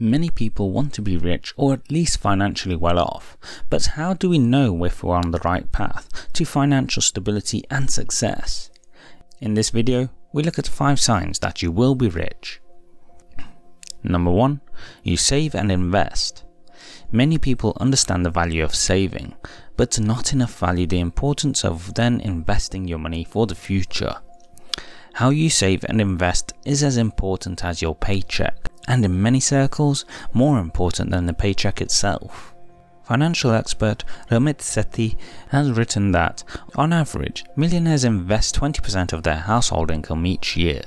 Many people want to be rich or at least financially well off, but how do we know if we're on the right path to financial stability and success? In this video, we look at 5 signs that you will be rich. Number 1. You save and invest. Many people understand the value of saving, but not enough value the importance of then investing your money for the future. How you save and invest is as important as your paycheck and in many circles, more important than the paycheck itself. Financial expert Ramit Sethi has written that, on average, millionaires invest 20% of their household income each year.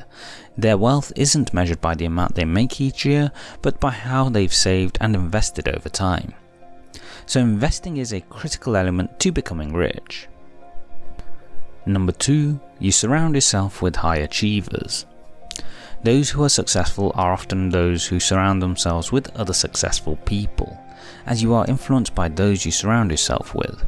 Their wealth isn't measured by the amount they make each year, but by how they've saved and invested over time. So investing is a critical element to becoming rich. Number 2. You surround yourself with high achievers. Those who are successful are often those who surround themselves with other successful people, as you are influenced by those you surround yourself with.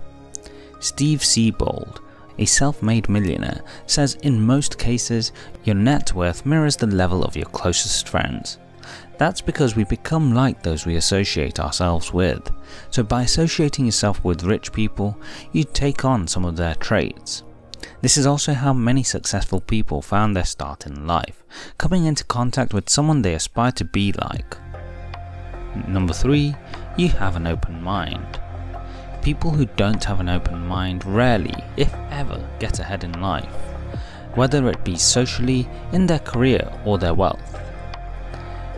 Steve Siebold, a self-made millionaire, says in most cases, your net worth mirrors the level of your closest friends. That's because we become like those we associate ourselves with, so by associating yourself with rich people, you take on some of their traits. This is also how many successful people found their start in life, coming into contact with someone they aspire to be like. Number 3. You have an open mind. People who don't have an open mind rarely, if ever, get ahead in life, whether it be socially, in their career or their wealth.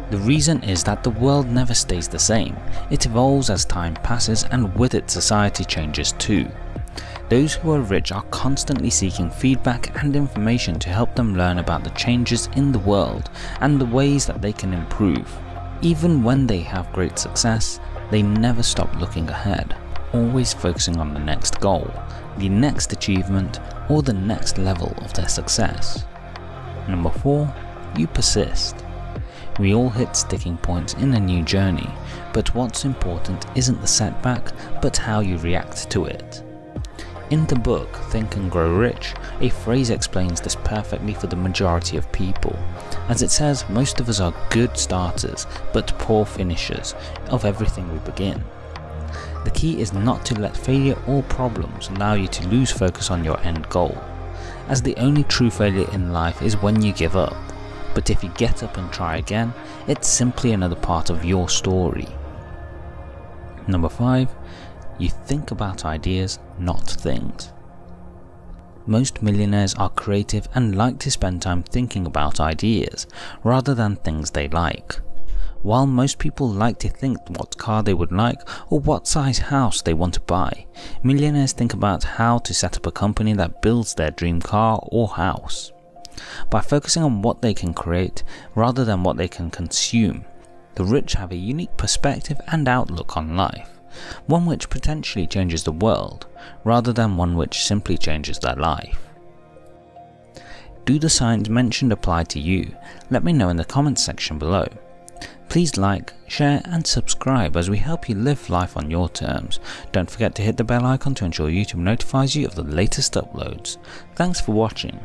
The reason is that the world never stays the same, it evolves as time passes and with it society changes too. Those who are rich are constantly seeking feedback and information to help them learn about the changes in the world and the ways that they can improve. Even when they have great success, they never stop looking ahead, always focusing on the next goal, the next achievement, or the next level of their success. Number 4. You persist. We all hit sticking points in a new journey, but what's important isn't the setback, but how you react to it. In the book Think and Grow Rich, a phrase explains this perfectly for the majority of people, as it says most of us are good starters but poor finishers of everything we begin. The key is not to let failure or problems allow you to lose focus on your end goal, as the only true failure in life is when you give up. But if you get up and try again, it's simply another part of your story. Number 5. You think about ideas, not things. Most millionaires are creative and like to spend time thinking about ideas, rather than things they like. While most people like to think what car they would like or what size house they want to buy, millionaires think about how to set up a company that builds their dream car or house. By focusing on what they can create rather than what they can consume, the rich have a unique perspective and outlook on life one which potentially changes the world, rather than one which simply changes their life. Do the signs mentioned apply to you? Let me know in the comments section below. Please like, share and subscribe as we help you live life on your terms. Don't forget to hit the bell icon to ensure YouTube notifies you of the latest uploads. Thanks for watching.